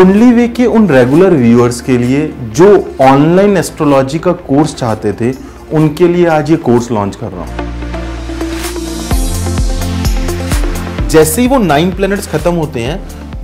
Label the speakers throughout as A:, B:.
A: कुंडली वे के उन रेगुलर व्यूअर्स के लिए जो ऑनलाइन एस्ट्रोलॉजी का कोर्स चाहते थे, उनके लिए आज ये कोर्स लॉन्च कर रहा हूँ। जैसे ही वो नाइन प्लैनेट्स खत्म होते हैं,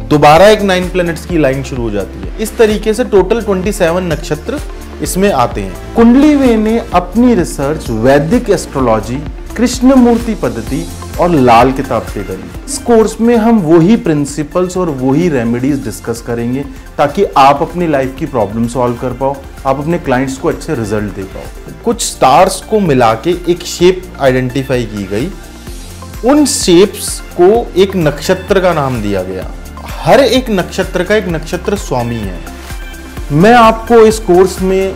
A: दोबारा एक नाइन प्लैनेट्स की लाइन शुरू हो जाती है। इस तरीके से टोटल 27 नक्षत्र इसमें आते हैं। कुंडली वे ने अपनी रिसर्च वैदिक एस्ट्रोलॉजी कृष्ण मूर्ति पद्धति और लाल किताब पे करी इस कोर्स में हम वही प्रिंसिपल्स और वही रेमेडीज डिस्कस करेंगे ताकि आप अपनी लाइफ की प्रॉब्लम सॉल्व कर पाओ, आप अपने क्लाइंट्स को अच्छे रिज़ल्ट दे पाओ। कुछ स्टार्स को मिला के एक शेप आइडेंटिफाई की गई। उन शेप्स को एक नक्षत्र का नाम दिया गया। हर एक नक्षत्र का एक नक्षत्र स्वामी है। मैं आपको इस कोर्स में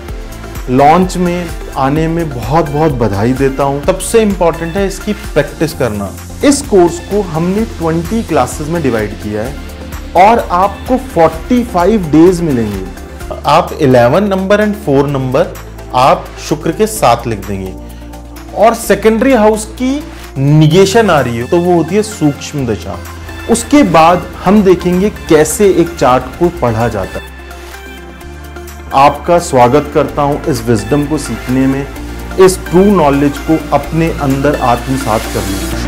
A: लॉन्च में आने में बहुत बहुत बधाई देता हूँ। सबसे इंपॉर्टेंट है इसकी प्रैक्टिस करना। इस कोर्स को हमने 20 क्लासेस में डिवाइड किया है और आपको 45 डेज़ मिलेंगे। आप 11 नंबर एंड 4 नंबर आप शुक्र के साथ लिख देंगे। और सेकेंडरी हाउस की निगेशन आ रही है तो वो होती है सूक्ष्म दशा। उसके बाद हम देखेंगे कैसे एक चार्ट को पढ़ा जाता है। आपका स्वागत करता हूँ इस विजडम को सीखने में, इस ट्रू नॉलेज को अपने अंदर आत्मसात करने में।